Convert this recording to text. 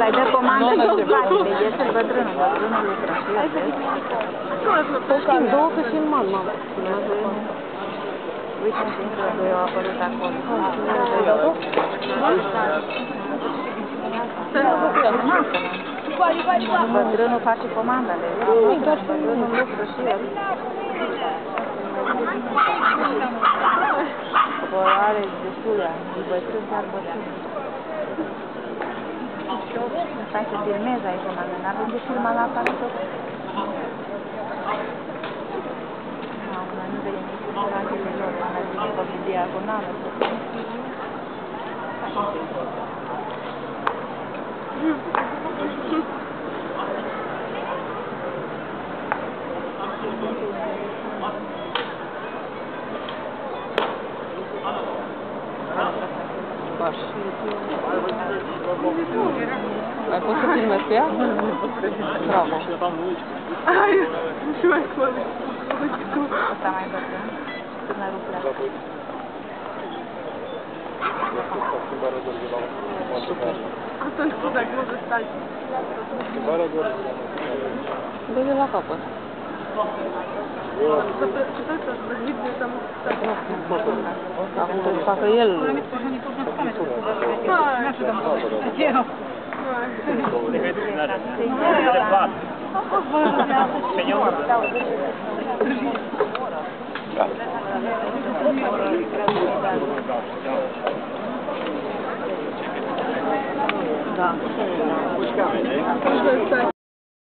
L-ai dat comandă în spatele, iese-l bătrânul, bătrânul lucră și el vezi. Să schimb două că filmat, mamă. Uite, în timp că doi au apărut acolo. Bătrânul face comandele. Bătrânul lucră și el. Că are destule ani, e bătrân, chiar bătrân. θα έχει μέσα η κομμαδενά, δεν και σύρμαλά πάνω το... Μα, να δεν είναι η φορά και δεν είναι όλα, να δεν είναι να διαγωνάδα. Thank you. Jorge? Vai conseguir mais perto? Bravo. Ai, deixa mais coisa. Tá mais А то есть туда глаза стать. Барагор. Да, не лапа. Señor.